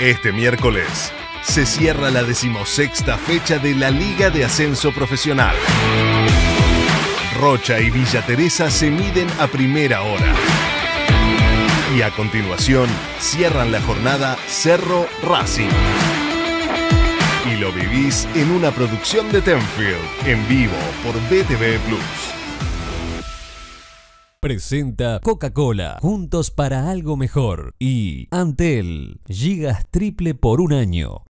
Este miércoles se cierra la decimosexta fecha de la Liga de Ascenso Profesional. Rocha y Villa Teresa se miden a primera hora. Y a continuación cierran la jornada Cerro Racing. Y lo vivís en una producción de Tenfield, en vivo por BTV Plus. Presenta Coca-Cola, juntos para algo mejor. Y Antel, gigas triple por un año.